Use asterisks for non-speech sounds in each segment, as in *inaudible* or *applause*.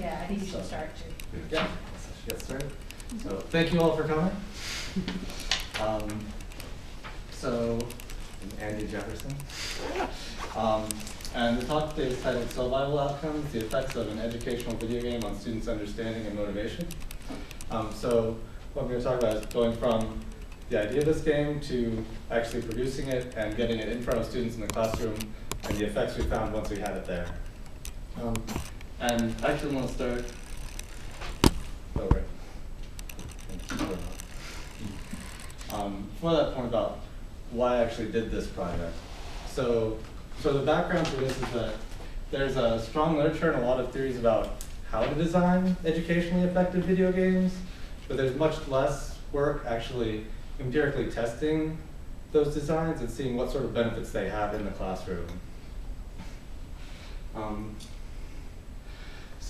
Yeah, I think you should So- start too. Yeah, she get started. So thank you all for coming. *laughs* Um, so, Andy Jefferson. Um, and the talk today is titled Cellvival Outcomes, the Effects of an Educational Video Game on Students' Understanding and Motivation. Um, so what I'm going to talk about is going from the idea of this game to actually producing it and getting it in front of students in the classroom and the effects we found once we had it there. Um, and I actually want to start Oh, right. Um, for that point about why I actually did this project. So, so the background to this is that there's a strong literature and a lot of theories about how to design educationally effective video games, but there's much less work actually empirically testing those designs and seeing what sort of benefits they have in the classroom. Um,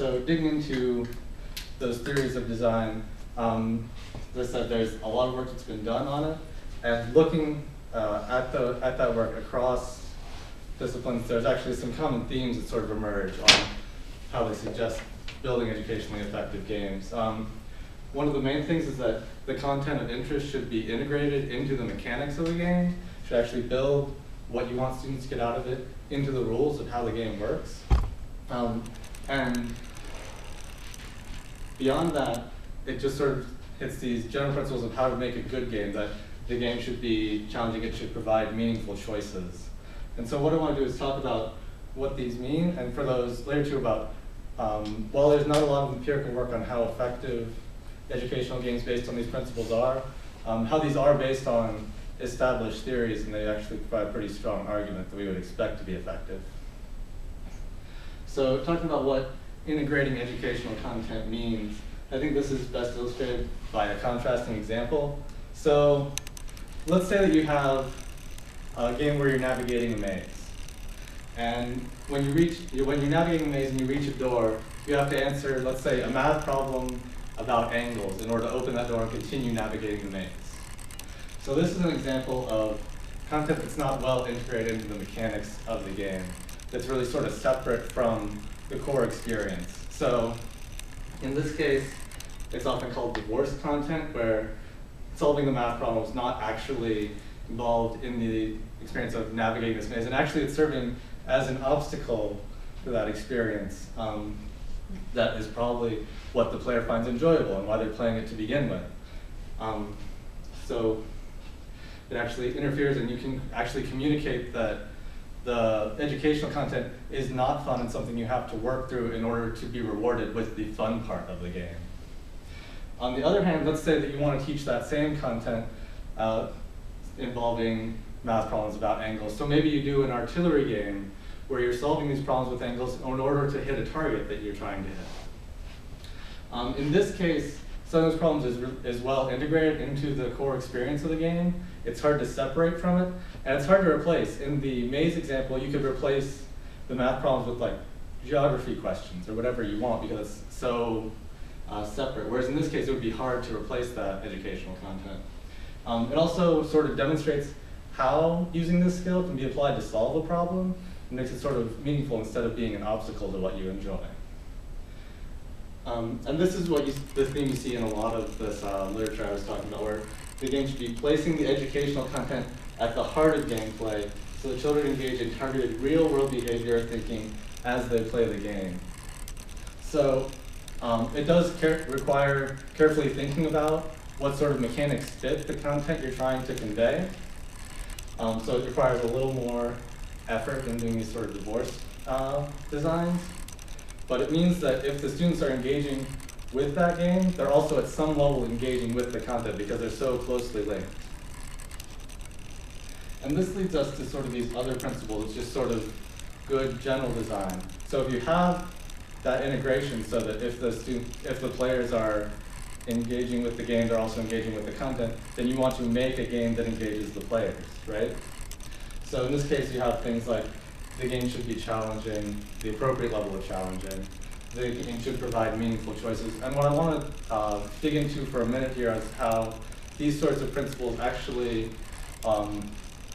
so digging into those theories of design, um, as I said, there's a lot of work that's been done on it, and looking uh, at the at that work across disciplines, there's actually some common themes that sort of emerge on how they suggest building educationally effective games. Um, one of the main things is that the content of interest should be integrated into the mechanics of the game, should actually build what you want students to get out of it into the rules of how the game works. Um, and beyond that, it just sort of hits these general principles of how to make a good game, that the game should be challenging, it should provide meaningful choices. And so what I want to do is talk about what these mean, and for those later too about, um, while there's not a lot of empirical work on how effective educational games based on these principles are, um, how these are based on established theories, and they actually provide a pretty strong argument that we would expect to be effective. So talking about what integrating educational content means, I think this is best illustrated by a contrasting example. So let's say that you have a game where you're navigating a maze. And when you reach, when you're navigating a maze and you reach a door, you have to answer, let's say, a math problem about angles in order to open that door and continue navigating the maze. So this is an example of content that's not well integrated into the mechanics of the game, that's really sort of separate from the core experience. So in this case, it's often called divorced content, where solving the math problem is not actually involved in the experience of navigating this maze, and actually it's serving as an obstacle to that experience. Um, that is probably what the player finds enjoyable and why they're playing it to begin with. Um, so it actually interferes and you can actually communicate that the educational content is not fun and something you have to work through in order to be rewarded with the fun part of the game. On the other hand, let's say that you want to teach that same content uh, involving math problems about angles. So maybe you do an artillery game where you're solving these problems with angles in order to hit a target that you're trying to hit. Um, in this case, some of those problems is, is well integrated into the core experience of the game. It's hard to separate from it, and it's hard to replace. In the maze example, you could replace the math problems with like geography questions or whatever you want because it's so uh, separate. Whereas in this case, it would be hard to replace that educational content. Um, it also sort of demonstrates how using this skill can be applied to solve a problem. It makes it sort of meaningful instead of being an obstacle to what you enjoy. Um, and this is what you, the theme you see in a lot of this uh, literature I was talking about, where the game should be placing the educational content at the heart of gameplay so that children engage in targeted real-world behavior thinking as they play the game. So um, it does care require carefully thinking about what sort of mechanics fit the content you're trying to convey. Um, so it requires a little more effort than doing these sort of divorce uh, designs. But it means that if the students are engaging with that game, they're also at some level engaging with the content because they're so closely linked. And this leads us to sort of these other principles, just sort of good general design. So if you have that integration so that if the student, if the players are engaging with the game, they're also engaging with the content, then you want to make a game that engages the players, right? So in this case, you have things like the game should be challenging, the appropriate level of challenging. The game should provide meaningful choices. And what I want to uh, dig into for a minute here is how these sorts of principles actually um,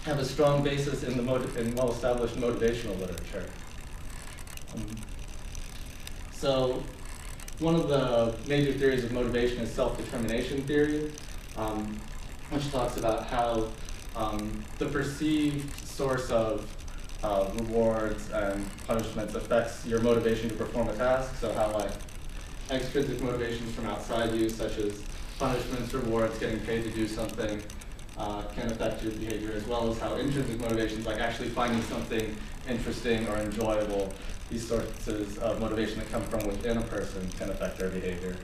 have a strong basis in the in well-established motivational literature. Um, so one of the major theories of motivation is self-determination theory, um, which talks about how um, the perceived source of rewards and punishments affects your motivation to perform a task. So how like extrinsic motivations from outside you, such as punishments, rewards, getting paid to do something, uh, can affect your behavior, as well as how intrinsic motivations, like actually finding something interesting or enjoyable, these sources of motivation that come from within a person can affect their behavior.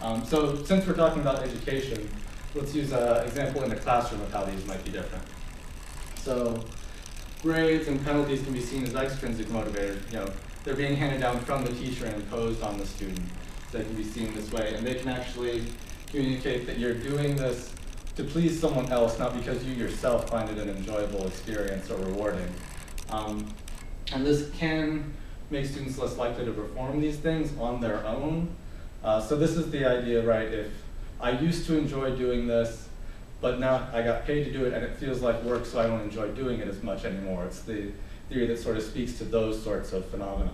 Um, so since we're talking about education, let's use an example in the classroom of how these might be different. So grades and penalties can be seen as extrinsic motivators. You know, they're being handed down from the teacher and imposed on the student. So they can be seen this way, and they can actually communicate that you're doing this to please someone else, not because you yourself find it an enjoyable experience or rewarding. Um, and this can make students less likely to perform these things on their own. Uh, so this is the idea, right? If I used to enjoy doing this, but now I got paid to do it and it feels like work, so I don't enjoy doing it as much anymore. It's the theory that sort of speaks to those sorts of phenomena.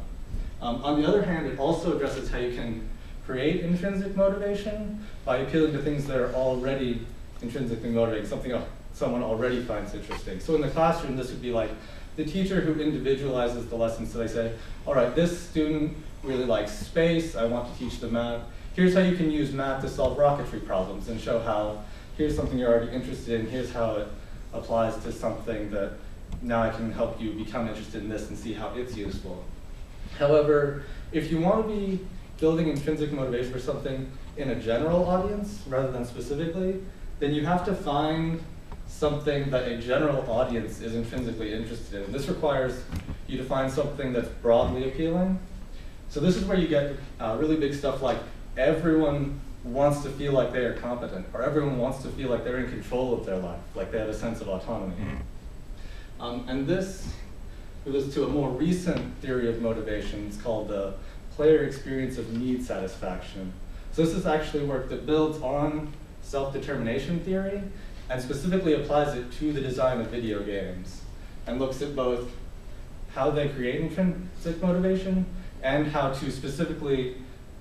Um, on the other hand, it also addresses how you can create intrinsic motivation by appealing to things that are already intrinsically motivating, something someone already finds interesting. So in the classroom, this would be like the teacher who individualizes the lesson. So they say, all right, this student really likes space. I want to teach them math. Here's how you can use math to solve rocketry problems and show how here's something you're already interested in. Here's how it applies to something that now I can help you become interested in this and see how it's useful. However, if you want to be building intrinsic motivation for something in a general audience rather than specifically, then you have to find something that a general audience is intrinsically interested in. This requires you to find something that's broadly appealing. So this is where you get uh, really big stuff like everyone wants to feel like they are competent, or everyone wants to feel like they're in control of their life, like they have a sense of autonomy. Mm-hmm. Um, and this goes to a more recent theory of motivation. It's called the player experience of need satisfaction. So this is actually work that builds on self-determination theory and specifically applies it to the design of video games and looks at both how they create intrinsic motivation and how to specifically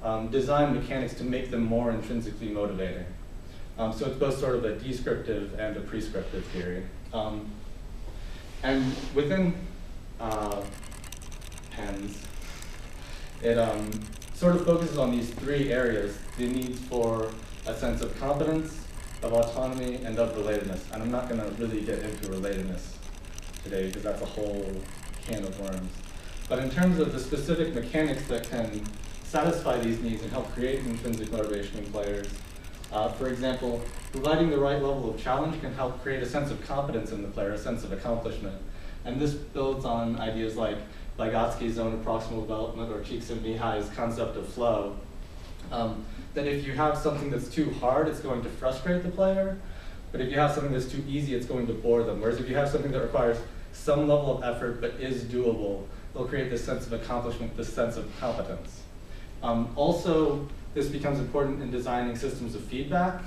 um, design mechanics to make them more intrinsically motivating. Um, so it's both sort of a descriptive and a prescriptive theory. Um, and within uh, PENS, it um, sort of focuses on these three areas, the needs for a sense of competence, of autonomy, and of relatedness. And I'm not going to really get into relatedness today because that's a whole can of worms. But in terms of the specific mechanics that can satisfy these needs and help create intrinsic motivation in players, uh, for example, providing the right level of challenge can help create a sense of competence in the player, a sense of accomplishment. And this builds on ideas like Vygotsky's of proximal development or Csikszentmihalyi's concept of flow. Um, that if you have something that's too hard, it's going to frustrate the player. But if you have something that's too easy, it's going to bore them. Whereas if you have something that requires some level of effort but is doable, they'll create this sense of accomplishment, this sense of competence. Um, also, this becomes important in designing systems of feedback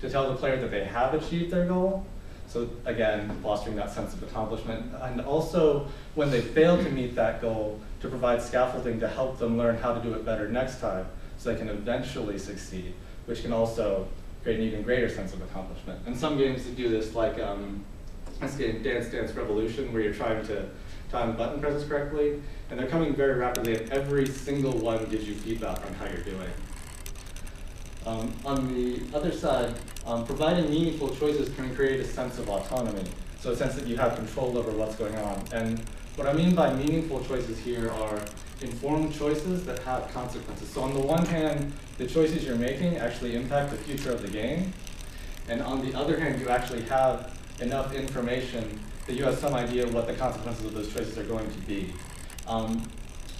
to tell the player that they have achieved their goal. So again, fostering that sense of accomplishment. And also, when they fail to meet that goal, to provide scaffolding to help them learn how to do it better next time so they can eventually succeed, which can also create an even greater sense of accomplishment. And some games that do this, like um, this game, Dance Dance Revolution, where you're trying to time button presses correctly, and they're coming very rapidly, and every single one gives you feedback on how you're doing. Um, on the other side, um, providing meaningful choices can create a sense of autonomy, so a sense that you have control over what's going on. And what I mean by meaningful choices here are informed choices that have consequences. So on the one hand, the choices you're making actually impact the future of the game. And on the other hand, you actually have enough information that you have some idea what the consequences of those choices are going to be. Um,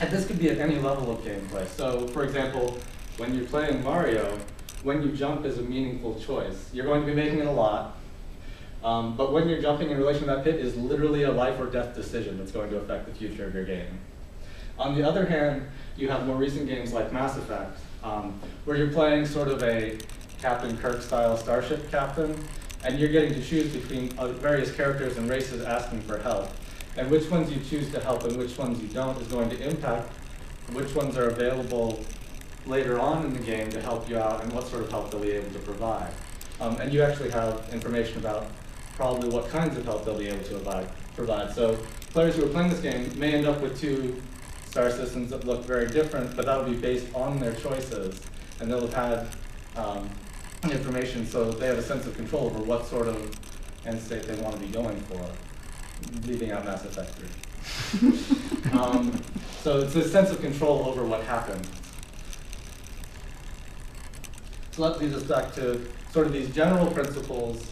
and this could be at any level of gameplay. So for example, when you're playing Mario, when you jump is a meaningful choice. You're going to be making it a lot, um, but when you're jumping in relation to that pit is literally a life or death decision that's going to affect the future of your game. On the other hand, you have more recent games like Mass Effect, um, where you're playing sort of a Captain Kirk style starship captain, and you're getting to choose between uh, various characters and races asking for help. And which ones you choose to help and which ones you don't is going to impact which ones are available later on in the game to help you out and what sort of help they'll be able to provide. Um, and you actually have information about probably what kinds of help they'll be able to provide. So players who are playing this game may end up with two star systems that look very different, but that'll be based on their choices. And they'll have had um, information so they have a sense of control over what sort of end state they want to be going for, leaving out Mass Effect 3. *laughs* um, so it's a sense of control over what happens. So that leads us back to sort of these general principles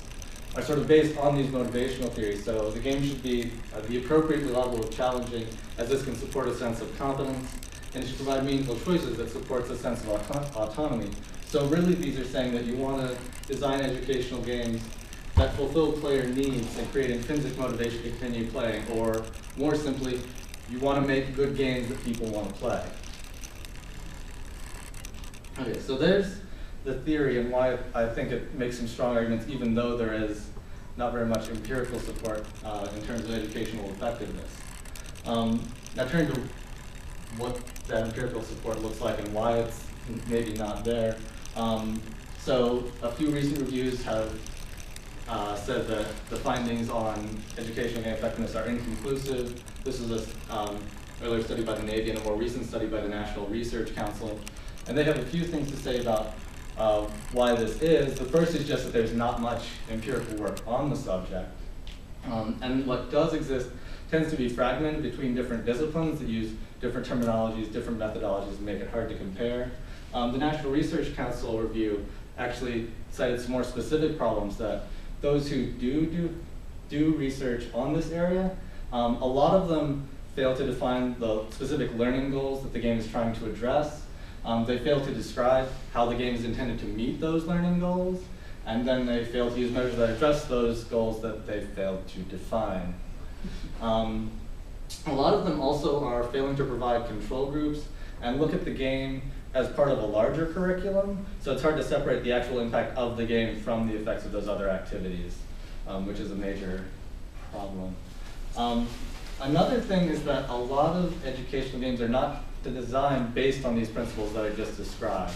are sort of based on these motivational theories. So the game should be at the appropriate level of challenging, as this can support a sense of competence, and it should provide meaningful choices that supports a sense of auto autonomy. So really these are saying that you want to design educational games that fulfill player needs and create intrinsic motivation to continue playing, or more simply, you want to make good games that people want to play. Okay, so there's the theory and why I think it makes some strong arguments, even though there is not very much empirical support uh, in terms of educational effectiveness. Um, now turning to what that empirical support looks like and why it's maybe not there. Um, so a few recent reviews have uh, said that the findings on educational game effectiveness are inconclusive. This is an um, earlier study by the Navy and a more recent study by the National Research Council. And they have a few things to say about uh, why this is. The first is just that there's not much empirical work on the subject. Um, and what does exist tends to be fragmented between different disciplines that use different terminologies, different methodologies, and make it hard to compare. Um, the National Research Council review actually cited some more specific problems that those who do do, do research on this area, um, a lot of them fail to define the specific learning goals that the game is trying to address. Um, they fail to describe how the game is intended to meet those learning goals, and then they fail to use measures that address those goals that they failed to define. Um, a lot of them also are failing to provide control groups and look at the game as part of a larger curriculum, so it's hard to separate the actual impact of the game from the effects of those other activities, um, which is a major problem. Um, another thing is that a lot of educational games are not designed based on these principles that I just described.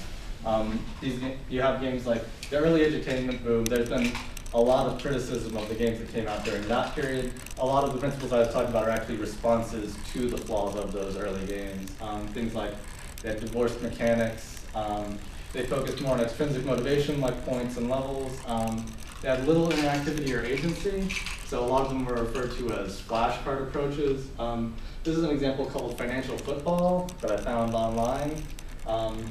Um, these, you have games like the early entertainment boom, there's been a lot of criticism of the games that came out during that period. A lot of the principles I was talking about are actually responses to the flaws of those early games. Um, things like they had divorced mechanics, um, they focused more on extrinsic motivation like points and levels. Um, they had little interactivity or agency, so a lot of them were referred to as flashcard approaches. Um, this is an example called financial football that I found online. Um,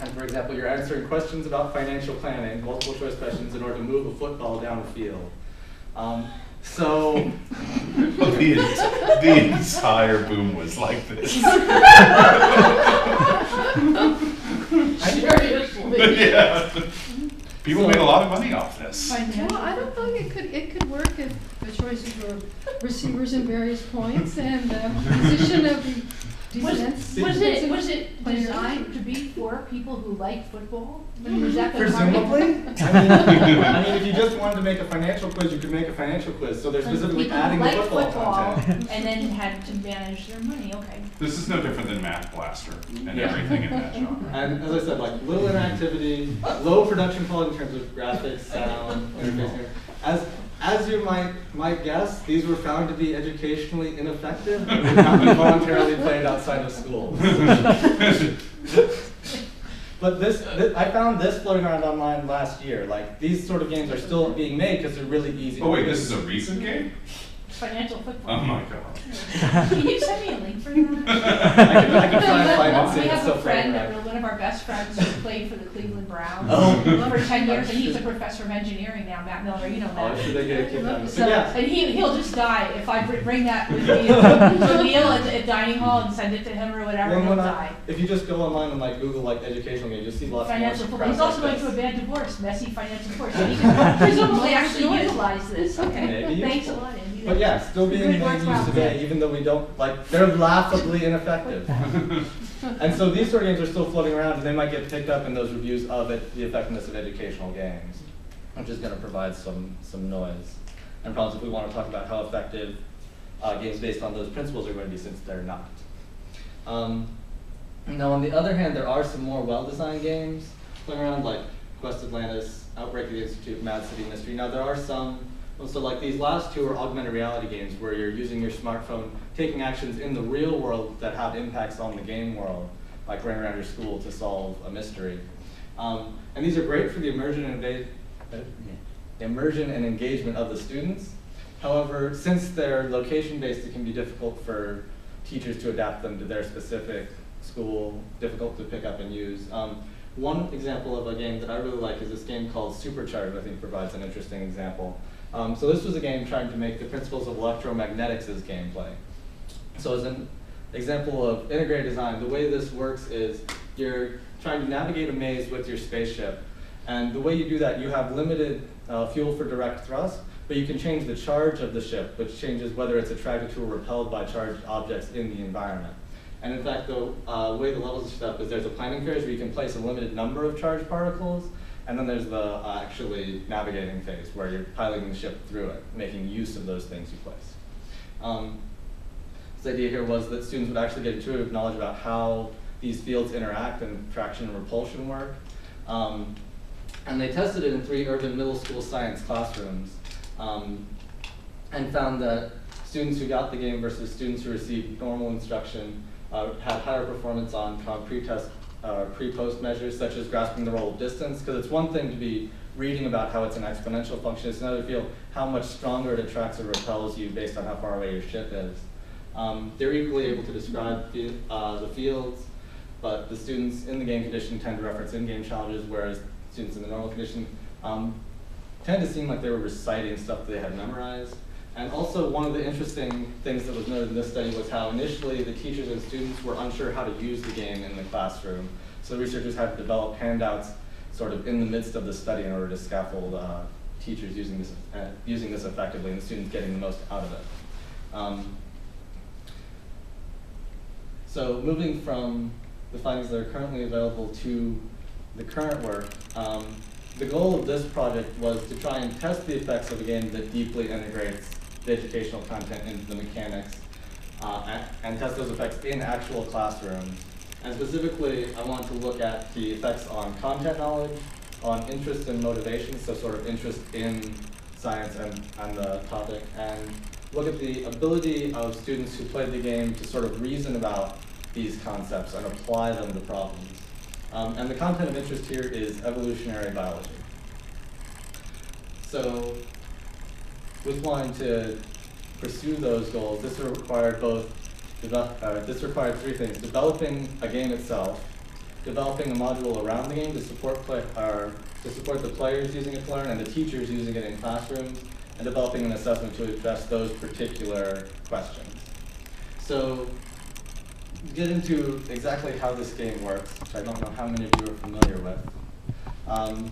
and for example, you're answering questions about financial planning, multiple choice questions, in order to move a football down a field. Um, so. *laughs* the, the entire boom was like this. *laughs* *laughs* Seriously. yeah. People So- made a lot of money off this. i Well, I don't know, it could, it could work if the choices were receivers in various points and the position of the Was, defense. was it, was it designed to be for people who like football? I mean, was that the target? Presumably. *laughs* I mean, I mean, if you just wanted to make a financial quiz, you could make a financial quiz. So they're specifically People who adding the liked football, content. And then had to manage their money, okay. This is no different than Math Blaster and Yeah. everything in that genre. *laughs* And as I said, like little interactivity, low production quality in terms of graphics, sound, interface. As as you might might guess, these were found to be educationally ineffective and would not be voluntarily played outside of school. *laughs* But this, thi- I found this floating around online last year. Like these sort of games are still being made because they're really easy. Oh wait, this is a recent game? Financial football. Oh my god. Can you send me a link for that? *laughs* I can, I can try and find it. and see We it's have still a friend, that- around. one of our best friends who played for the Cleveland Browns Oh. for ten oh, years, and he's a professor of engineering now, Matt Miller, you know Oh, should they get a kick out of it? So, But yeah. and he, he'll just die if I br- bring that with me to a meal at, at dining hall and send it to him or whatever, Well, he'll when I- die. If you just go online and like Google like educational games, you'll see lots Financial more football, he's also going through a this. bad divorce, messy financial divorce, so *laughs* he can presumably actually utilize this, *laughs* okay, Maybe thanks a lot, Andy. But yeah, still being Good made work, use today, even though we don't, like, they're laughably ineffective. *laughs* And so these sort of games are still floating around, and they might get picked up in those reviews of it, the effectiveness of educational games, which is gonna provide some, some noise. And problems if we wanna talk about how effective, uh, games based on those principles are going to be, since they're not. Um, Now, on the other hand, there are some more well-designed games playing around, like Quest Atlantis, Outbreak of the Institute, Mad City Mystery. Now, there are some, so like these last two are augmented reality games where you're using your smartphone, taking actions in the real world that have impacts on the game world, like running around your school to solve a mystery. Um, and these are great for the immersion and, uh, immersion and engagement of the students. However, since they're location-based, it can be difficult for teachers to adapt them to their specific school, difficult to pick up and use. Um, one example of a game that I really like is this game called Supercharged, I think provides an interesting example. Um, so this was a game trying to make the principles of electromagnetics as gameplay. So as an example of integrated design, the way this works is you're trying to navigate a maze with your spaceship. And the way you do that, you have limited uh, fuel for direct thrust, but you can change the charge of the ship, which changes whether it's attracted to or repelled by charged objects in the environment. And in fact, the uh, way the levels are set up is there's a planning phase where you can place a limited number of charged particles, and then there's the uh, actually navigating phase where you're piloting the ship through it, making use of those things you place. Um, this idea here was that students would actually get intuitive knowledge about how these fields interact and traction and repulsion work. Um, and they tested it in three urban middle school science classrooms um, and found that students who got the game versus students who received normal instruction uh, had higher performance on of pre-test, uh, pre-post measures such as grasping the role of distance, because it's one thing to be reading about how it's an exponential function, it's another to feel how much stronger it attracts or repels you based on how far away your ship is. Um, they're equally able to describe the, uh, the fields, but the students in the game condition tend to reference in-game challenges, whereas students in the normal condition um, tend to seem like they were reciting stuff they had memorized. And also one of the interesting things that was noted in this study was how initially the teachers and students were unsure how to use the game in the classroom. So researchers had to develop handouts sort of in the midst of the study in order to scaffold uh, teachers using this, uh, using this effectively and the students getting the most out of it. Um, so moving from the findings that are currently available to the current work, um, the goal of this project was to try and test the effects of a game that deeply integrates the educational content into the mechanics uh, and, test those effects in actual classrooms. And specifically, I want to look at the effects on content knowledge, on interest and motivation, so sort of interest in science and, and the topic, and look at the ability of students who played the game to sort of reason about these concepts and apply them to problems. Um, and the content of interest here is evolutionary biology. So with wanting to pursue those goals, this required both, uh, this required three things, developing a game itself, developing a module around the game to support, play, uh, to support the players using it to learn and the teachers using it in classrooms, and developing an assessment to address those particular questions. So get into exactly how this game works, which I don't know how many of you are familiar with. Um,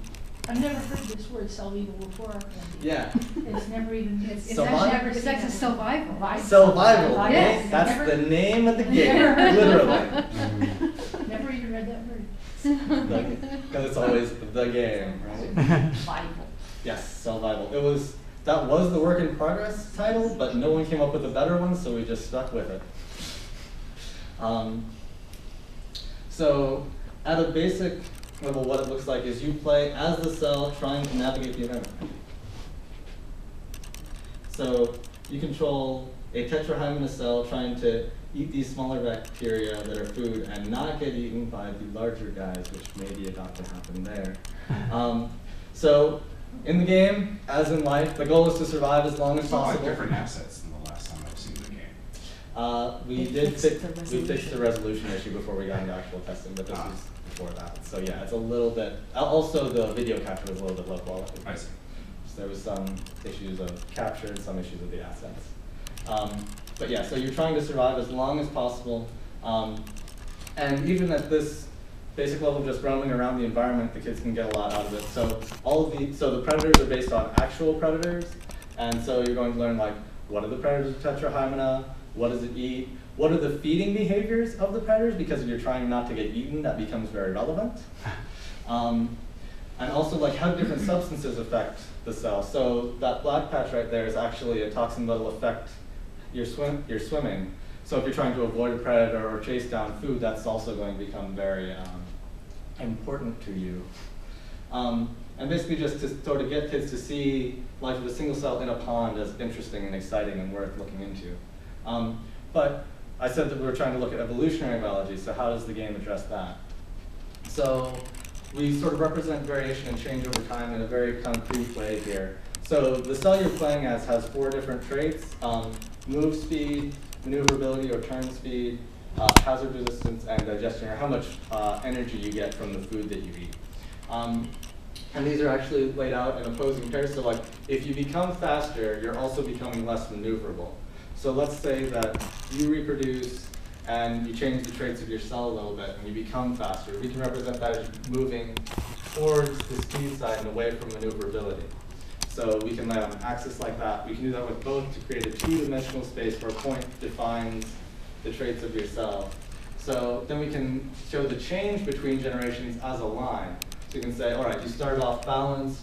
I've never heard this word Cellvival before. Yeah. It's never even, it's, it's Survival? actually never It's seen actually that survival. word. Survival, Survival. Yes. that's Never- the name of the game, Never literally. *laughs* Never even read that word. Because it's always the game, right? Survival. Yes, survival. It was, that was the work in progress title, but no one came up with a better one, so we just stuck with it. Um, so, at a basic level, what it looks like is you play as the cell trying to navigate the environment. So, you control a tetrahymena cell trying to eat these smaller bacteria that are food and not get eaten by the larger guys, which may be about to happen there. *laughs* Um, so, in the game, as in life, the goal is to survive as long as It's a lot possible. different assets than the last time I've seen the game. Uh, we did fixed fix, the we fixed resolution. the resolution issue before we got into actual testing, but this Ah. was before that. So yeah, it's a little bit, also the video capture was a little bit low quality. I see. So there was some issues of capture and some issues with the assets. Um, but yeah, so you're trying to survive as long as possible. Um, and even at this basic level, just roaming around the environment, the kids can get a lot out of it. So all of the, so the predators are based on actual predators. And so you're going to learn like, what are the predators of Tetrahymena? What does it eat? What are the feeding behaviors of the predators? Because if you're trying not to get eaten, that becomes very relevant. *laughs* Um, and also like how different substances affect the cell. So that black patch right there is actually a toxin that'll affect your swim, your swimming. So if you're trying to avoid a predator or chase down food, that's also going to become very um, important to you. Um, and basically just to sort of get kids to see life of a single cell in a pond as interesting and exciting and worth looking into. Um, but I said that we were trying to look at evolutionary biology, so how does the game address that? So we sort of represent variation and change over time in a very concrete way here. So the cell you're playing as has four different traits, um, move speed, maneuverability or turn speed, uh, hazard resistance, and digestion, or how much uh, energy you get from the food that you eat. Um, and these are actually laid out in opposing pairs. So like, if you become faster, you're also becoming less maneuverable. So let's say that you reproduce and you change the traits of your cell a little bit and you become faster. We can represent that as moving towards the speed side and away from maneuverability. So we can lay on an axis like that. We can do that with both to create a two-dimensional space where a point defines the traits of your cell. So then we can show the change between generations as a line. So you can say, all right, you started off balanced,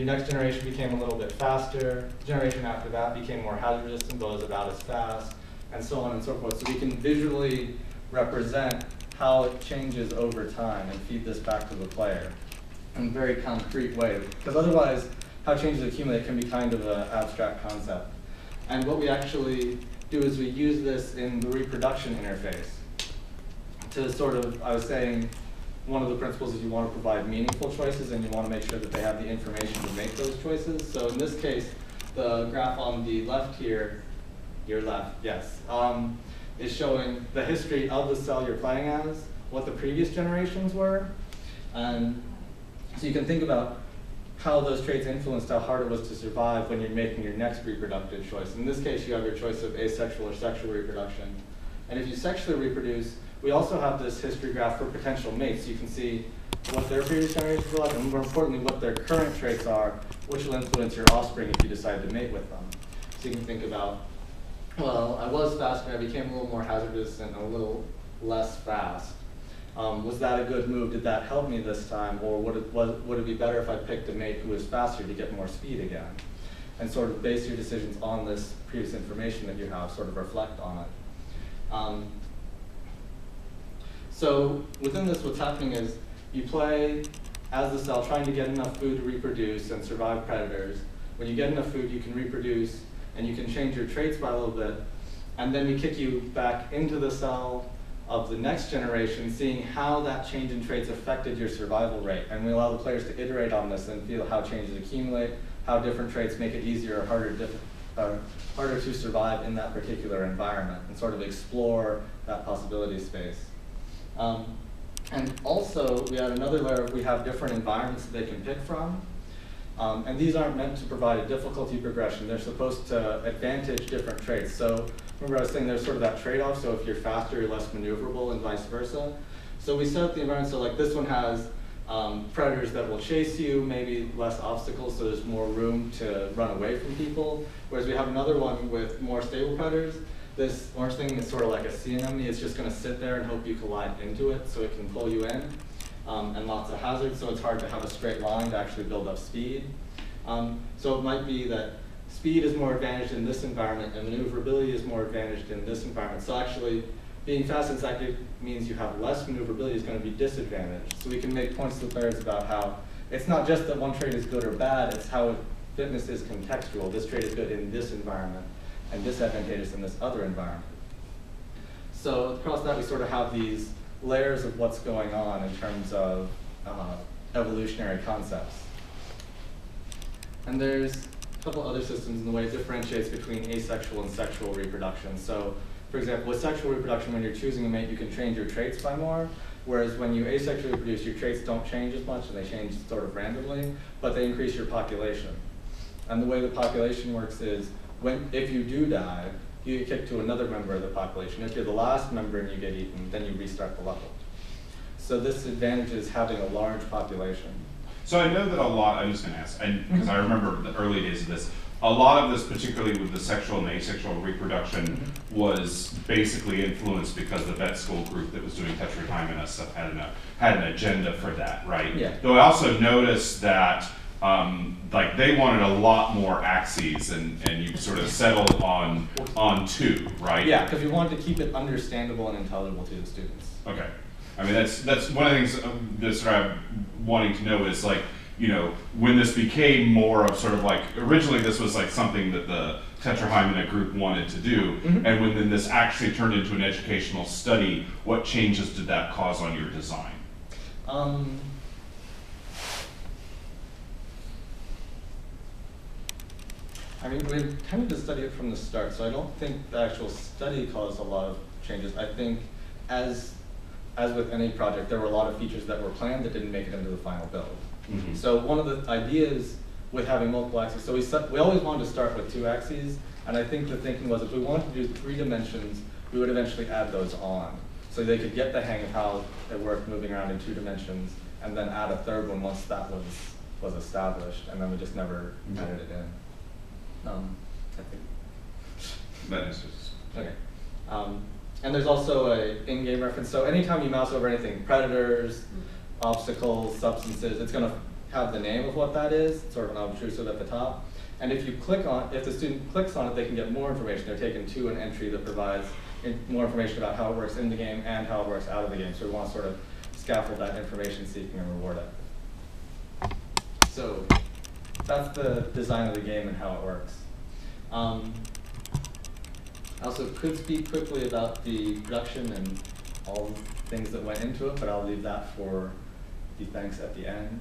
your next generation became a little bit faster, generation after that became more hazard resistant, but was about as fast, and so on and so forth. So we can visually represent how it changes over time and feed this back to the player in a very concrete way. Because otherwise, how changes accumulate can be kind of an abstract concept. And what we actually do is we use this in the reproduction interface to sort of, I was saying, one of the principles is you want to provide meaningful choices and you want to make sure that they have the information to make those choices. So in this case, the graph on the left here, your left, yes, um, is showing the history of the cell you're playing as, what the previous generations were, and so you can think about how those traits influenced how hard it was to survive when you're making your next reproductive choice. In this case, you have your choice of asexual or sexual reproduction. And if you sexually reproduce, we also have this history graph for potential mates. You can see what their previous generations were like, and more importantly, what their current traits are, which will influence your offspring if you decide to mate with them. So you can think about, well, I was faster, I became a little more hazardous and a little less fast. Um, was that a good move? Did that help me this time? Or would it, was, would it be better if I picked a mate who was faster to get more speed again? And sort of base your decisions on this previous information that you have, sort of reflect on it. Um, so within this, what's happening is you play as the cell trying to get enough food to reproduce and survive predators. When you get enough food, you can reproduce and you can change your traits by a little bit. And then we kick you back into the cell of the next generation, seeing how that change in traits affected your survival rate. And we allow the players to iterate on this and feel how changes accumulate, how different traits make it easier or harder, uh, harder to survive in that particular environment, and sort of explore that possibility space. Um, and also, we add another layer, we have different environments that they can pick from. Um, and these aren't meant to provide a difficulty progression. They're supposed to advantage different traits. So remember I was saying there's sort of that trade-off. So if you're faster, you're less maneuverable and vice versa. So we set up the environment so like this one has um, predators that will chase you, maybe less obstacles, so there's more room to run away from people. Whereas we have another one with more stable predators. This orange thing is sort of like a sea anemone. It's just going to sit there and hope you collide into it so it can pull you in um, and lots of hazards, so it's hard to have a straight line to actually build up speed. Um, so it might be that speed is more advantaged in this environment and maneuverability is more advantaged in this environment. So actually, being fast and second means you have less maneuverability is going to be disadvantaged. So we can make points to the players about how it's not just that one trait is good or bad, it's how fitness is contextual. This trait is good in this environment and disadvantageous in this other environment. So across that, we sort of have these layers of what's going on in terms of uh, evolutionary concepts. And there's a couple other systems in the way it differentiates between asexual and sexual reproduction. So, for example, with sexual reproduction, when you're choosing a mate, you can change your traits by more, whereas when you asexually reproduce, your traits don't change as much, and they change sort of randomly, but they increase your population. And the way the population works is, when if you do die, you get kicked to another member of the population. If you're the last member and you get eaten, then you restart the level. So this advantage is having a large population. So I know that a lot, I'm just gonna ask, because I remember the early days of this, a lot of this, particularly with the sexual and asexual reproduction, Mhm. was basically influenced because the vet school group that was doing Tetrahymena stuff had an, had an agenda for that, right? Yeah. Though I also noticed that um, like they wanted a lot more axes and, and you sort of settled on, on two, right? Yeah, because we wanted to keep it understandable and intelligible to the students. Okay. I mean, that's, that's one of the things um, that sort of wanting to know is like, you know, when this became more of sort of like, originally this was like something that the Tetrahymena group wanted to do. Mhm. And when then this actually turned into an educational study, what changes did that cause on your design? Um, I mean, we tended to study it from the start, so I don't think the actual study caused a lot of changes. I think as, as with any project, there were a lot of features that were planned that didn't make it into the final build. Mhm. So one of the ideas with having multiple axes, so we set, we always wanted to start with two axes, and I think the thinking was if we wanted to do three dimensions, we would eventually add those on. So they could get the hang of how it worked moving around in two dimensions, and then add a third one once that was, was established, and then we just never Mhm. added it in. Um, I think, That is just. okay. Um, and there's also a in-game reference, so anytime you mouse over anything, predators, obstacles, substances, it's gonna have the name of what that is, sort of an obtrusive at the top. And if you click on, if the student clicks on it, they can get more information. They're taken to an entry that provides in- more information about how it works in the game and how it works out of the game. So we want to sort of scaffold that information seeking and reward it. So that's the design of the game and how it works. Um, I also could speak quickly about the production and all the things that went into it, but I'll leave that for the thanks at the end,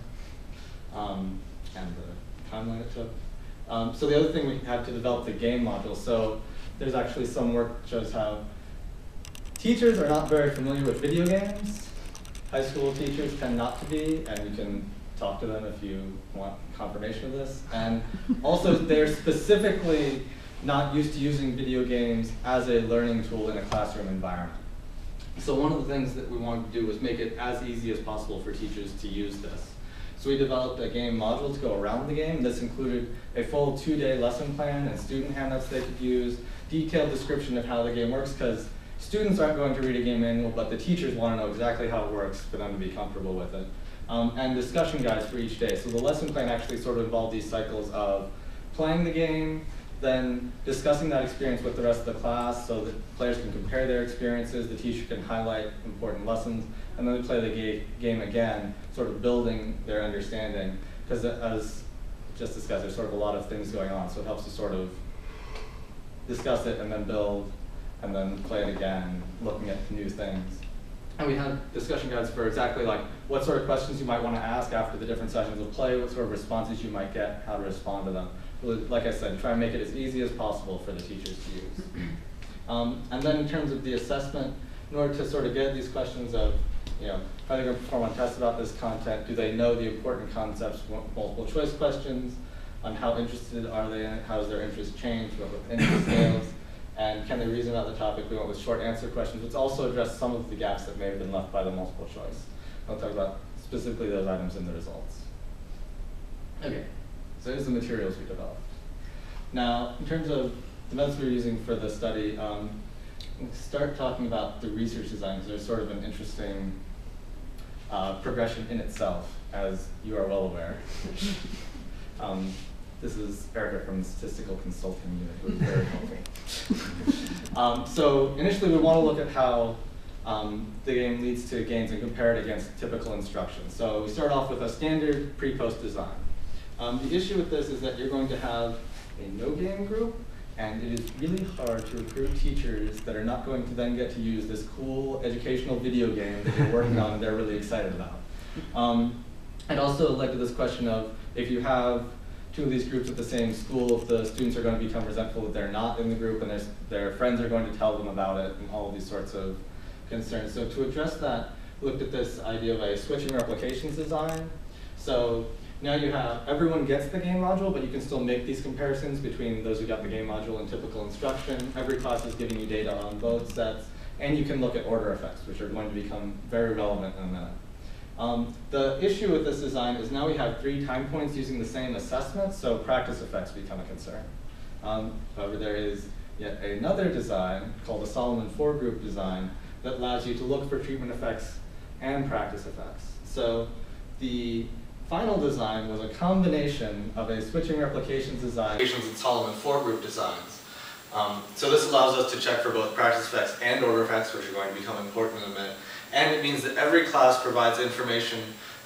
um, and the timeline it took. Um, so the other thing we had to develop the game module, so there's actually some work that shows how teachers are not very familiar with video games. High school teachers tend not to be, and you can talk to them if you want confirmation of this. And also, they're specifically not used to using video games as a learning tool in a classroom environment. So one of the things that we wanted to do was make it as easy as possible for teachers to use this. So we developed a game module to go around the game. This included a full two-day lesson plan and student handouts they could use, detailed description of how the game works, because students aren't going to read a game manual, but the teachers want to know exactly how it works for them to be comfortable with it. Um, and discussion guides for each day. So the lesson plan actually sort of involved these cycles of playing the game, then discussing that experience with the rest of the class so that players can compare their experiences, the teacher can highlight important lessons, and then they play the ga- game again, sort of building their understanding. Because as just discussed, there's sort of a lot of things going on, so it helps to sort of discuss it and then build, and then play it again, looking at new things. And we had discussion guides for exactly like what sort of questions you might want to ask after the different sessions of play, what sort of responses you might get, how to respond to them. Like I said, try and make it as easy as possible for the teachers to use. *clears throat* Um, and then in terms of the assessment, in order to sort of get these questions of, you know, how they're going to perform on tests about this content, do they know the important concepts, multiple choice questions, on how interested are they in it, how does their interest change, what interest scales, and can they reason about the topic? We went with short answer questions, which also addressed some of the gaps that may have been left by the multiple choice. I'll talk about specifically those items in the results. Okay, so here's the materials we developed. Now, in terms of the methods we're using for the study, um, we'll start talking about the research design, because there's sort of an interesting uh, progression in itself, as you are well aware. *laughs* Um, this is Erica from the Statistical Consulting Unit, who was *laughs* very helpful. um, so initially, we want to look at how um, the game leads to gains and compare it against typical instruction. So we start off with a standard pre-post design. Um, the issue with this is that you're going to have a no-game group, and it is really hard to recruit teachers that are not going to then get to use this cool educational video game that you're working on and they're really excited about. Um, it also led to this question of if you have two of these groups at the same school, if the students are going to become resentful that they're not in the group and their, friends are going to tell them about it and all these sorts of concerns. So to address that, we looked at this idea of a switching replications design. So now you have, everyone gets the game module, but you can still make these comparisons between those who got the game module and typical instruction. Every class is giving you data on both sets, and you can look at order effects, which are going to become very relevant in a. Um, the issue with this design is now we have three time points using the same assessment, so practice effects become a concern. Um, however, there is yet another design called the Solomon four group design that allows you to look for treatment effects and practice effects. So the final design was a combination of a switching replications design and Solomon four group designs. Um, so this allows us to check for both practice effects and order effects, which are going to become important in a minute. And it means that every class provides information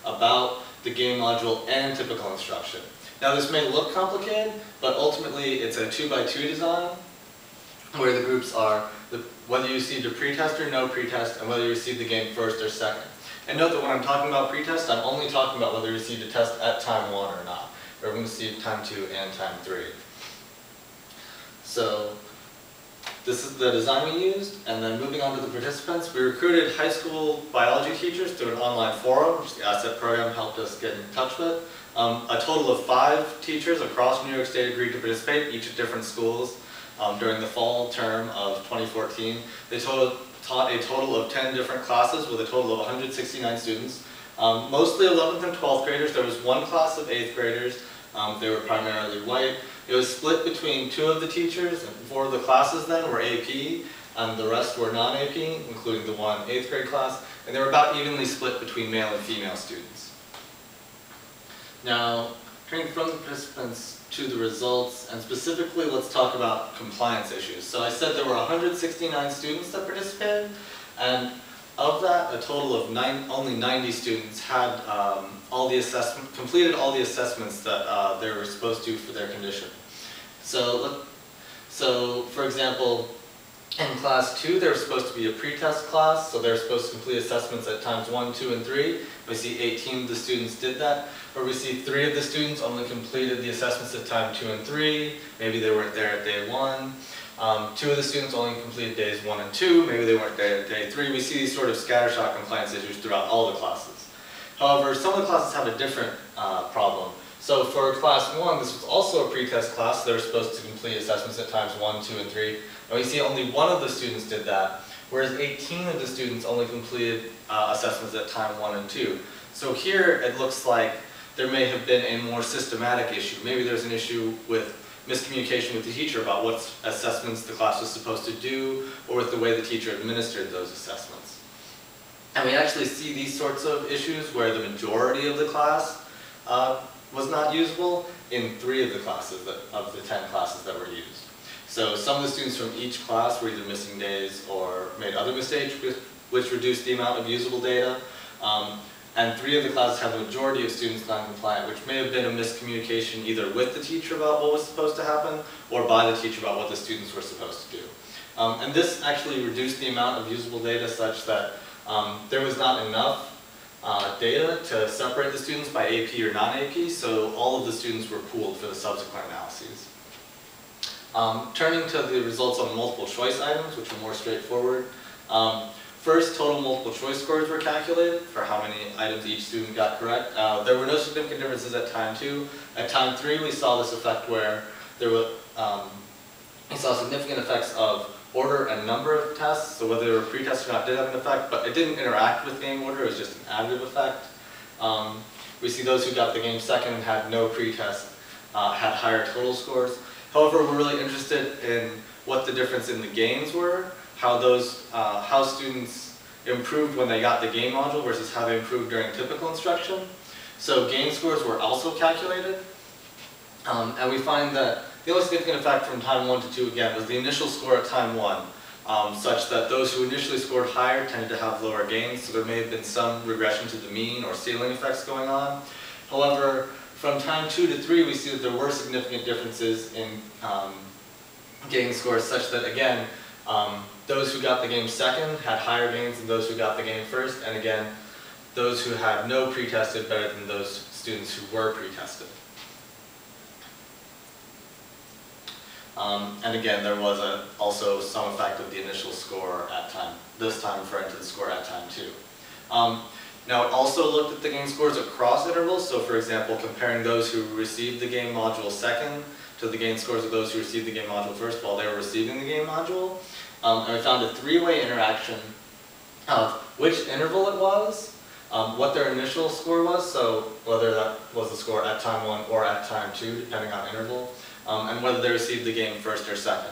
about the game module and typical instruction. Now this may look complicated, but ultimately it's a two by two design where the groups are the, whether you received a pretest or no pretest, and whether you received the game first or second. And note that when I'm talking about pretest, I'm only talking about whether you received a test at time one or not. We received time two and time three. So this is the design we used, and then moving on to the participants, we recruited high school biology teachers through an online forum, which the asset program helped us get in touch with. Um, a total of five teachers across New York State agreed to participate, each at different schools, um, during the fall term of 2014. They total, taught a total of 10 different classes with a total of 169 students. Um, mostly 11th and 12th graders. There was one class of 8th graders. Um, they were primarily white. It was split between two of the teachers, and four of the classes then were AP, and the rest were non-AP, including the one eighth grade class, and they were about evenly split between male and female students. Now, turning from the participants to the results, and specifically let's talk about compliance issues. So I said there were 169 students that participated, and of that, a total of nine, only 90 students had um, all the assessment, completed all the assessments that uh, they were supposed to do for their condition. So, so for example, in class two, there was supposed to be a pretest class, so they're supposed to complete assessments at times one, two, and three. We see 18 of the students did that, where we see three of the students only completed the assessments at time two and three. Maybe they weren't there at day one. Um, two of the students only completed days one and two. Maybe they weren't there at day three. We see these sort of scattershot compliance issues throughout all the classes. However, some of the classes have a different uh, problem. So for class one, this was also a pretest class. They were supposed to complete assessments at times one, two, and three. And we see only one of the students did that, whereas 18 of the students only completed uh, assessments at time one and two. So here it looks like there may have been a more systematic issue. Maybe there's an issue with miscommunication with the teacher about what assessments the class was supposed to do, or with the way the teacher administered those assessments. And we actually see these sorts of issues where the majority of the class uh, was not usable in three of the classes, that, of the 10 classes that were used. So some of the students from each class were either missing days or made other mistakes, which reduced the amount of usable data. Um, and three of the classes had the majority of students non-compliant, which may have been a miscommunication either with the teacher about what was supposed to happen or by the teacher about what the students were supposed to do. Um, and this actually reduced the amount of usable data such that um, there was not enough uh, data to separate the students by AP or non-AP, so all of the students were pooled for the subsequent analyses. Um, turning to the results on multiple choice items, which are more straightforward. First, total multiple choice scores were calculated for how many items each student got correct. Uh, there were no significant differences at time two. At time three, we saw this effect where there were, um, we saw significant effects of order and number of tests. So whether they were pretest or not did have an effect, but it didn't interact with game order. It was just an additive effect. Um, we see those who got the game second and had no pretest uh, had higher total scores. However, we're really interested in what the difference in the games were how those, uh, how students improved when they got the game module versus how they improved during typical instruction. So game scores were also calculated. Um, and we find that the only significant effect from time one to two again was the initial score at time one, um, such that those who initially scored higher tended to have lower gains, so there may have been some regression to the mean or ceiling effects going on. However, from time two to three, we see that there were significant differences in um, gain scores, such that again, um, those who got the game second had higher gains than those who got the game first, and again, those who had no pre-tested better than those students who were pre-tested. Um, and again, there was a, also some effect of the initial score at time, this time referring to the score at time two. Um, now it also looked at the game scores across intervals, so for example, comparing those who received the game module second to the game scores of those who received the game module first while they were receiving the game module. Um, and we found a three-way interaction of which interval it was, um, what their initial score was, so whether that was the score at time one or at time two, depending on interval, um, and whether they received the game first or second.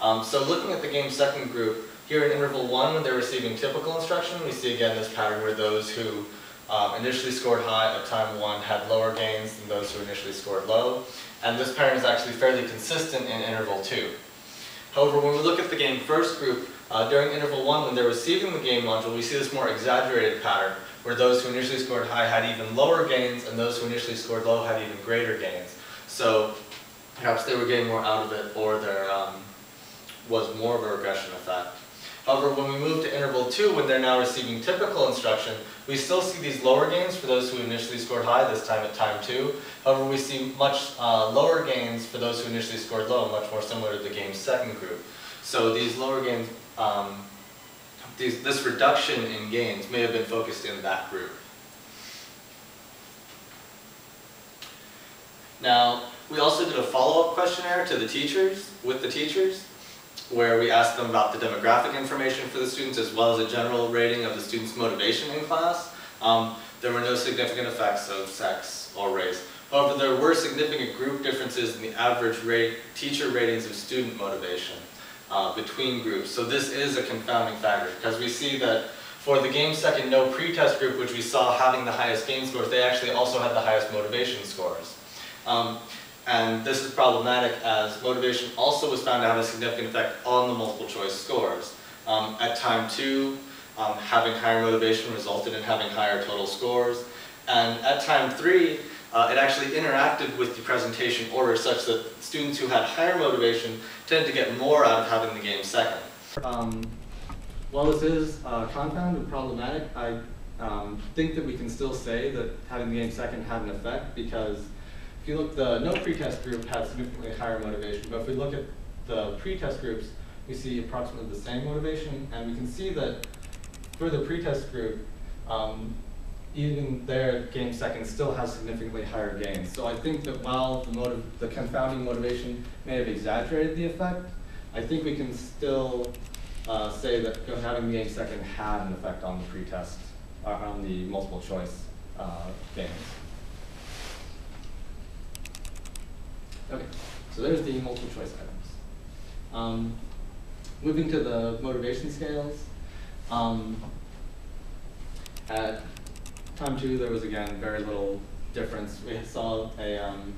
Um, so looking at the game second group, here in interval one, when they're receiving typical instruction, we see again this pattern where those who um, initially scored high at time one had lower gains than those who initially scored low. And this pattern is actually fairly consistent in interval two. However, when we look at the game first group, uh, during interval one, when they're receiving the game module, we see this more exaggerated pattern, where those who initially scored high had even lower gains, and those who initially scored low had even greater gains. So perhaps they were getting more out of it, or there um, was more of a regression effect. However, when we move to interval two, when they're now receiving typical instruction, we still see these lower gains for those who initially scored high, this time at time two. However, we see much uh, lower gains for those who initially scored low, much more similar to the game's second group. So these lower gains, um, these, this reduction in gains may have been focused in that group. Now, we also did a follow-up questionnaire to the teachers, with the teachers, where we asked them about the demographic information for the students as well as a general rating of the students' motivation in class. Um, there were no significant effects of sex or race. However, there were significant group differences in the average rate, teacher ratings of student motivation uh, between groups. So this is a confounding factor because we see that for the game second no pretest group, which we saw having the highest game scores, they actually also had the highest motivation scores. Um, and this is problematic as motivation also was found to have a significant effect on the multiple choice scores. Um, at time two, um, having higher motivation resulted in having higher total scores. And at time three, uh, it actually interacted with the presentation order such that students who had higher motivation tended to get more out of having the game second. Um, while this is uh, and problematic, I um, think that we can still say that having the game second had an effect because if you look, the no pretest group had significantly higher motivation, but if we look at the pretest groups, we see approximately the same motivation, and we can see that for the pretest group, um, even their game second still has significantly higher gains. So I think that while the the confounding motivation may have exaggerated the effect, I think we can still uh, say that having the game second had an effect on the pretest, uh, on the multiple choice uh, gains. Okay, so there's the multiple choice items. Um, moving to the motivation scales. Um, at time two, there was again very little difference. We saw a um,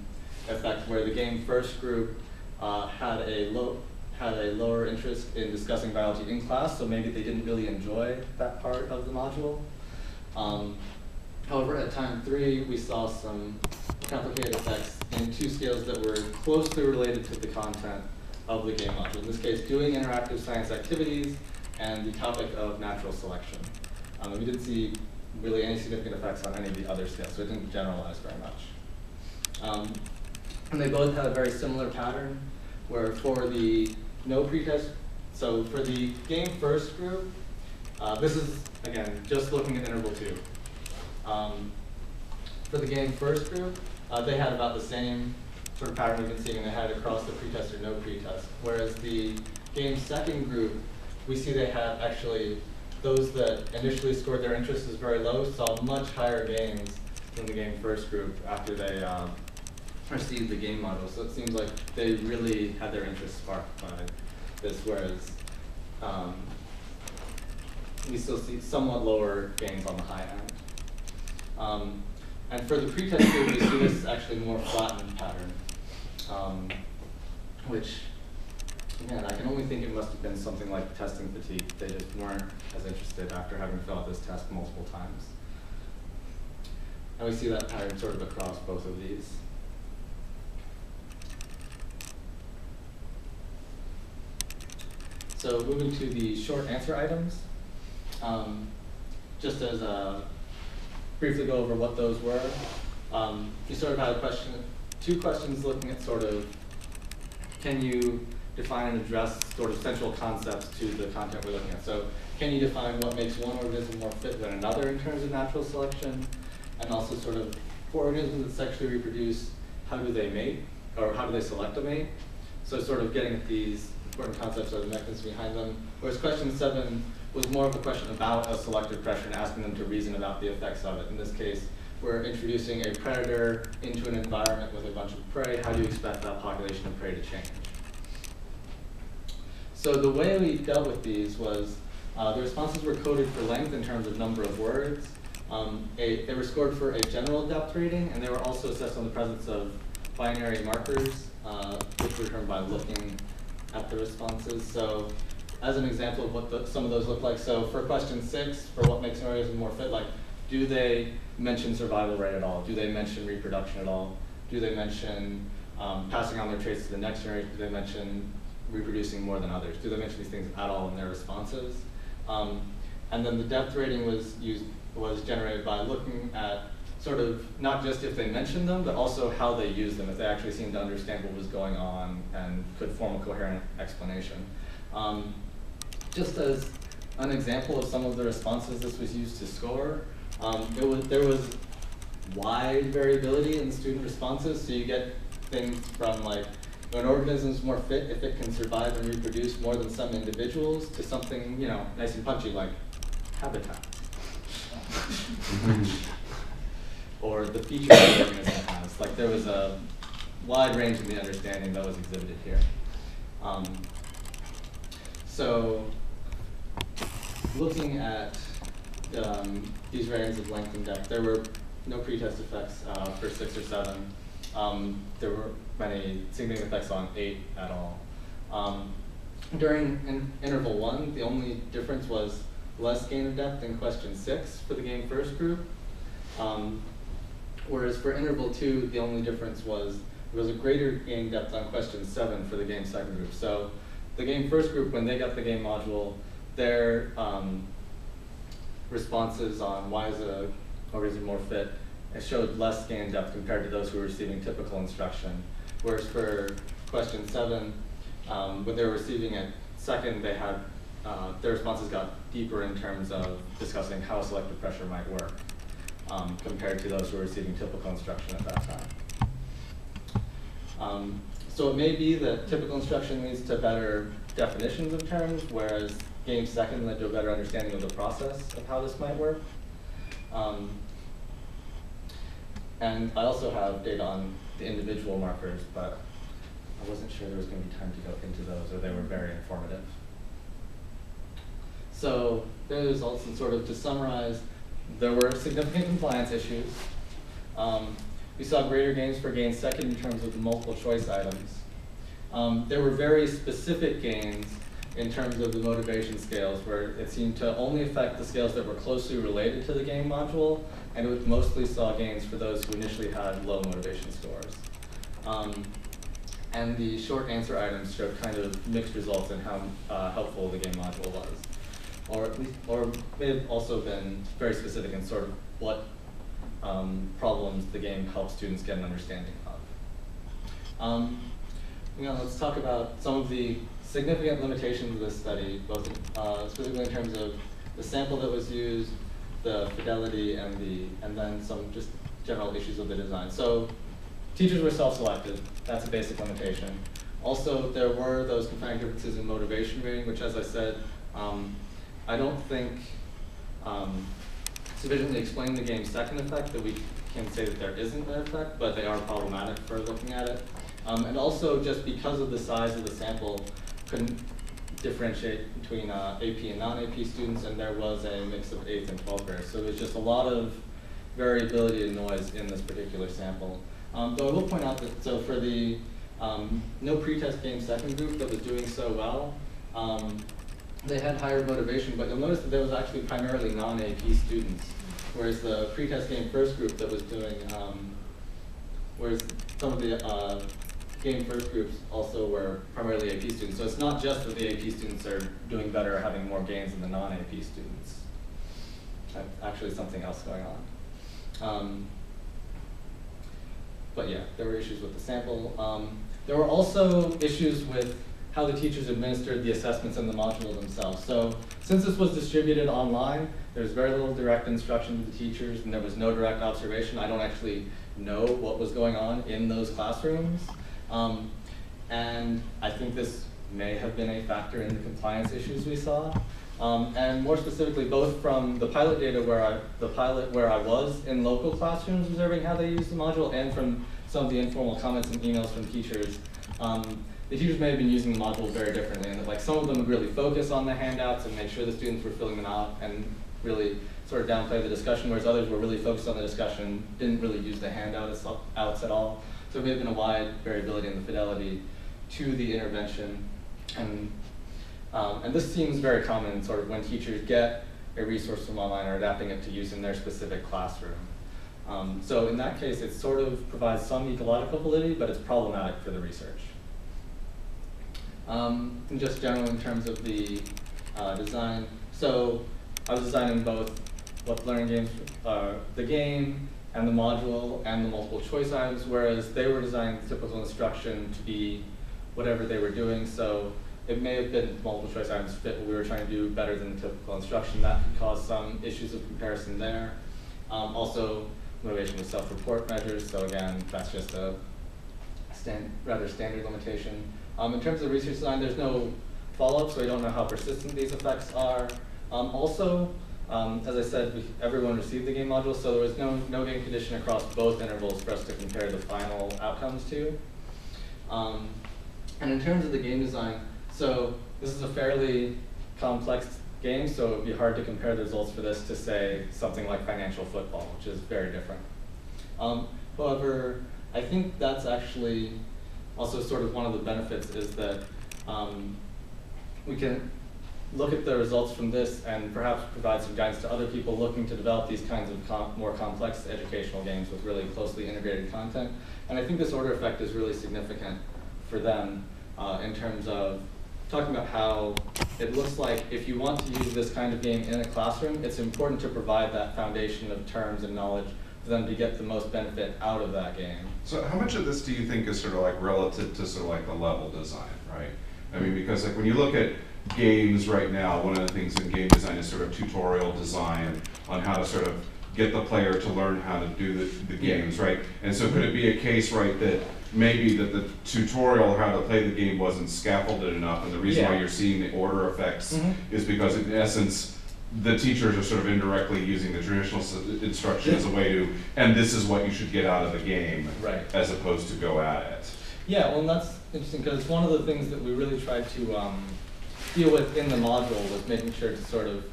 effect where the game first group uh, had a low had a lower interest in discussing biology in class, so maybe they didn't really enjoy that part of the module. Um, however, at time three, we saw some complicated effects in two scales that were closely related to the content of the game module. In this case, doing interactive science activities and the topic of natural selection. Um, we didn't see really any significant effects on any of the other scales, so it didn't generalize very much. Um, and they both had a very similar pattern, where for the no pretest, so for the game first group, uh, this is, again, just looking at interval two. Um, for the game first group, uh, they had about the same sort of pattern we've been seeing they had across the pretest or no pretest. Whereas the game second group, we see they had actually those that initially scored their interest as very low saw much higher gains than the game first group after they um, received the game model. So it seems like they really had their interest sparked by this, whereas um, we still see somewhat lower gains on the high end. Um, and for the pretest group, we see this actually more flattened pattern, um, which, man, I can only think it must have been something like testing fatigue. They just weren't as interested after having filled out this test multiple times. And we see that pattern sort of across both of these. So moving to the short answer items, um, just as a briefly go over what those were. Um, you sort of had a question, two questions looking at sort of, can you define and address sort of central concepts to the content we're looking at? So can you define what makes one organism more fit than another in terms of natural selection? And also sort of, for organisms that sexually reproduce, how do they mate? Or how do they select a mate? So sort of getting at these important concepts or the mechanisms behind them. Whereas question seven was more of a question about a selective pressure and asking them to reason about the effects of it. In this case, we're introducing a predator into an environment with a bunch of prey. How do you expect that population of prey to change? So the way we dealt with these was uh, the responses were coded for length in terms of number of words, Um, a, they were scored for a general depth rating, and they were also assessed on the presence of binary markers, uh, which were determined by looking at the responses. So, as an example of what the, some of those look like, so for question six, for what makes an organism more fit, like, do they mention survival rate at all? Do they mention reproduction at all? Do they mention um, passing on their traits to the next generation? Do they mention reproducing more than others? Do they mention these things at all in their responses? Um, and then the depth rating was used was generated by looking at sort of not just if they mentioned them, but also how they used them, if they actually seemed to understand what was going on and could form a coherent explanation. Um, just as an example of some of the responses this was used to score, um, it was, there was wide variability in student responses, so you get things from like, an organism is more fit if it can survive and reproduce more than some individuals, to something, you know, nice and punchy like habitat. *laughs* or the features the organism has. Like there was a wide range in the understanding that was exhibited here. Um, so looking at um, these variants of length and depth, there were no pretest effects uh, for six or seven. Um, there were many significant effects on eight at all. Um, during in interval one, the only difference was less gain of depth in question six for the game first group. Um, whereas for interval two, the only difference was there was a greater gain depth on question seven for the game second group. So the game first group, when they got the game module, their um, responses on why is a organism more fit, it showed less gain depth compared to those who were receiving typical instruction. Whereas for question seven, um, when they were receiving it second, they had uh, their responses got deeper in terms of discussing how selective pressure might work um, compared to those who were receiving typical instruction at that time. Um, so it may be that typical instruction leads to better definitions of terms, whereas game second led to a better understanding of the process of how this might work. Um, and I also have data on the individual markers, but I wasn't sure there was going to be time to go into those, or they were very informative. So the results, and sort of to summarize, there were significant compliance issues. Um, we saw greater gains for gain second in terms of the multiple choice items. Um, there were very specific gains in terms of the motivation scales, where it seemed to only affect the scales that were closely related to the game module, and it mostly saw gains for those who initially had low motivation scores. Um, and the short answer items showed kind of mixed results in how uh, helpful the game module was or or may have also been very specific in sort of what um, problems the game helps students get an understanding of. Um, you know, let's talk about some of the significant limitations of this study, both uh, specifically in terms of the sample that was used, the fidelity, and the and then some just general issues of the design. So teachers were self-selected. That's a basic limitation. Also, there were those confounding differences in motivation rating, which, as I said, um, I don't think um, sufficiently explain the game's second effect that we can say that there isn't an effect, but they are problematic for looking at it. Um, and also just because of the size of the sample, couldn't differentiate between uh, AP and non-AP students, and there was a mix of 8th and 12th graders. So there's just a lot of variability and noise in this particular sample. Um, though I will point out that, so for the um, no pretest game second group that was doing so well, um, they had higher motivation, but you'll notice that there was actually primarily non-AP students, whereas the pretest game first group that was doing, um, whereas some of the uh, game first groups also were primarily AP students. So it's not just that the AP students are doing better or having more gains than the non-AP students. Actually something else going on. Um, but yeah, there were issues with the sample. Um, there were also issues with how the teachers administered the assessments in the module themselves. So since this was distributed online, there's very little direct instruction to the teachers and there was no direct observation. I don't actually know what was going on in those classrooms. Um, and I think this may have been a factor in the compliance issues we saw. Um, and more specifically, both from the pilot data where I, the pilot where I was in local classrooms observing how they use the module and from some of the informal comments and emails from teachers, um, the teachers may have been using the module very differently, and that like some of them would really focus on the handouts and make sure the students were filling them out, and really sort of downplay the discussion, whereas others were really focused on the discussion, didn't really use the handouts outs at all. So it may have been a wide variability in the fidelity to the intervention. And, um, and this seems very common sort of when teachers get a resource from online or adapting it to use in their specific classroom. Um, so in that case, it sort of provides some ecological validity, but it's problematic for the research. Um, just general in terms of the uh, design, so I was designing both what learning games, uh, the game and the module and the multiple choice items, whereas they were designing typical instruction to be whatever they were doing. So it may have been multiple choice items fit what we were trying to do better than typical instruction. That could cause some issues of comparison there. Um, also, motivation with self-report measures. So again, that's just a stand, rather standard limitation. Um, in terms of research design, there's no follow-up, so we don't know how persistent these effects are. Um, also, um, as I said, we, everyone received the game module, so there was no, no game condition across both intervals for us to compare the final outcomes to. Um, and in terms of the game design, so this is a fairly complex game, so it would be hard to compare the results for this to say something like financial football, which is very different. Um, however, I think that's actually also sort of one of the benefits is that um, we can look at the results from this and perhaps provide some guidance to other people looking to develop these kinds of com more complex educational games with really closely integrated content. And I think this order effect is really significant for them uh, in terms of talking about how it looks like if you want to use this kind of game in a classroom, it's important to provide that foundation of terms and knowledge for them to get the most benefit out of that game. So how much of this do you think is sort of like relative to sort of like the level design, right? I mean, because like when you look at games right now, one of the things in game design is sort of tutorial design on how to sort of get the player to learn how to do the, the games, right? And so could it be a case, right, that maybe that the tutorial how to play the game wasn't scaffolded enough, and the reason why you're seeing the order effects Mhm. is because in essence, the teachers are sort of indirectly using the traditional s- instruction as a way to, and this is what you should get out of the game, Right. as opposed to go at it. Yeah, well, and that's interesting because one of the things that we really tried to um, deal with in the module was making sure to sort of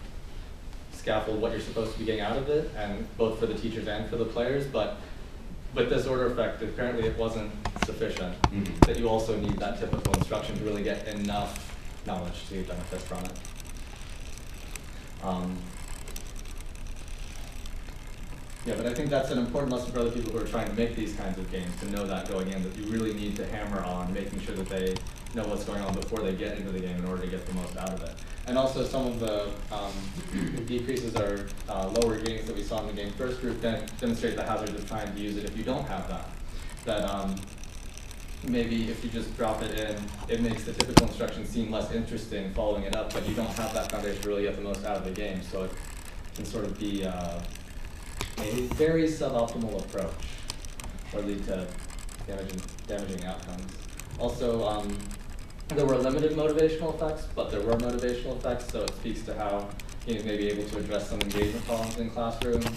scaffold what you're supposed to be getting out of it, and both for the teachers and for the players. But with this order effect, apparently it wasn't sufficient. Mhm. That you also need that typical instruction to really get enough knowledge to benefit from it. Um, yeah, but I think that's an important lesson for other people who are trying to make these kinds of games, to know that going in, that you really need to hammer on making sure that they know what's going on before they get into the game in order to get the most out of it. And also some of the um, decreases or uh, lower gains that we saw in the game first group de- demonstrate the hazards of trying to use it if you don't have that. That um, maybe if you just drop it in, it makes the typical instruction seem less interesting following it up, but you don't have that foundation really get the most out of the game. So it can sort of be uh, a very suboptimal approach or lead to damaging, damaging outcomes. Also, um, there were limited motivational effects, but there were motivational effects, so it speaks to how you may be able to address some engagement problems in classrooms.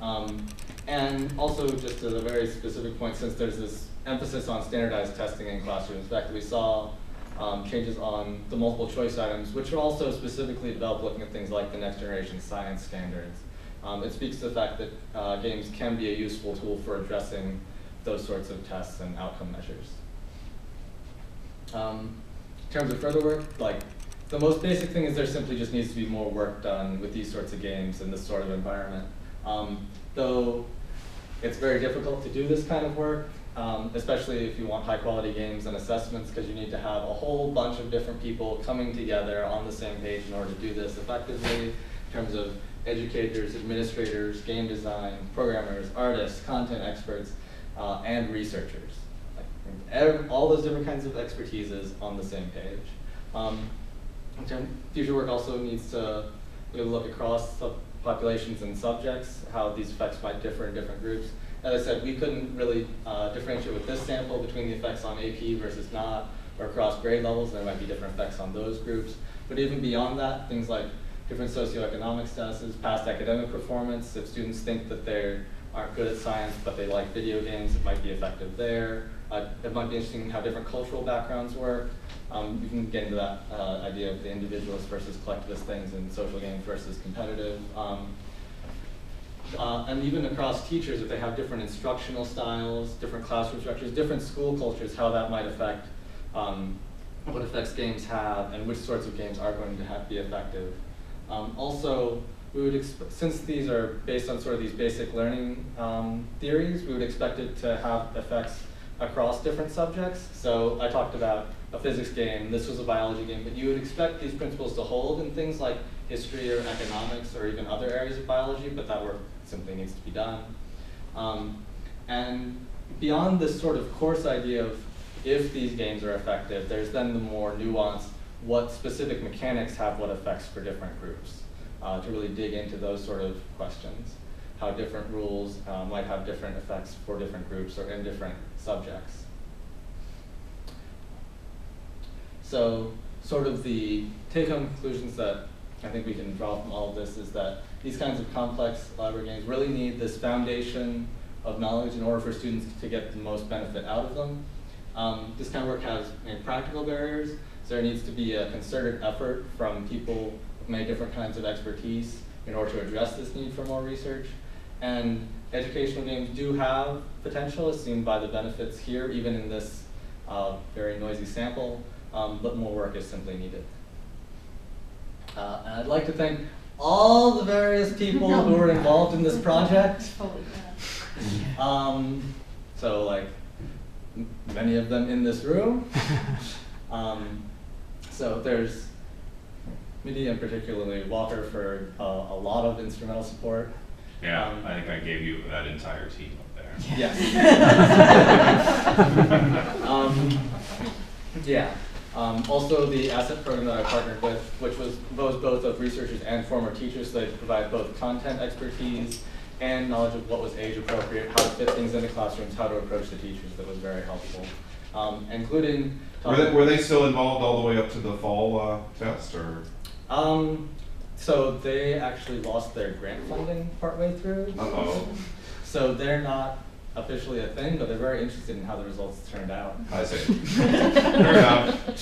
Um, and also, just as a very specific point, since there's this emphasis on standardized testing in classrooms, In fact we saw um, changes on the multiple choice items, which are also specifically developed looking at things like the next generation science standards. Um, it speaks to the fact that uh, games can be a useful tool for addressing those sorts of tests and outcome measures. Um, in terms of further work, like the most basic thing is there simply just needs to be more work done with these sorts of games in this sort of environment. Um, though it's very difficult to do this kind of work, um, especially if you want high quality games and assessments, because you need to have a whole bunch of different people coming together on the same page in order to do this effectively, in terms of educators, administrators, game design, programmers, artists, content experts, uh, and researchers. All those different kinds of expertises on the same page. Um, future work also needs to look across populations and subjects, how these effects might differ in different groups. As I said, we couldn't really uh, differentiate with this sample between the effects on AP versus not, or across grade levels, there might be different effects on those groups. But even beyond that, things like different socioeconomic statuses, past academic performance, if students think that they're aren't good at science, but they like video games, it might be effective there. Uh, it might be interesting how different cultural backgrounds work. Um, you can get into that uh, idea of the individualist versus collectivist things and social games versus competitive. Um, uh, and even across teachers, if they have different instructional styles, different classroom structures, different school cultures, how that might affect um, what effects games have and which sorts of games are going to have, be effective. Um, also, we would since these are based on sort of these basic learning um, theories, we would expect it to have effects across different subjects. So I talked about a physics game, this was a biology game, but you would expect these principles to hold in things like history or economics or even other areas of biology, but that work simply needs to be done. Um, and beyond this sort of course idea of if these games are effective, there's then the more nuanced what specific mechanics have what effects for different groups uh, to really dig into those sort of questions. How different rules uh, might have different effects for different groups or in different subjects. So, sort of the take-home conclusions that I think we can draw from all of this is that these kinds of complex library games really need this foundation of knowledge in order for students to get the most benefit out of them. Um, this kind of work has many practical barriers, so there needs to be a concerted effort from people with many different kinds of expertise in order to address this need for more research. And educational games do have potential, as seen by the benefits here, even in this uh, very noisy sample, um, but more work is simply needed. Uh, and I'd like to thank all the various people who were *laughs* involved in this project. Um, so like many of them in this room. *laughs* Um, so there's Wendy and particularly Walker for uh, a lot of instrumental support. Yeah, Um, I think I gave you that entire team up there. Yes. *laughs* um, yeah. Um, also, the asset program that I partnered with, which was both, both of researchers and former teachers, so they provide both content expertise and knowledge of what was age appropriate, how to fit things into classrooms, how to approach the teachers. That was very helpful, um, including. Were they, were they still involved all the way up to the fall uh, test, or? Um, so they actually lost their grant funding partway through. Uh-oh. So they're not officially a thing, but they're very interested in how the results turned out. I see. *laughs* Fair enough.